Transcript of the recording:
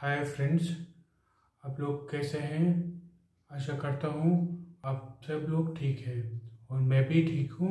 Hi friends आप लोग कैसे हैं? आशा करता हूँ आप सब लोग ठीक हैं और मैं भी ठीक हूँ।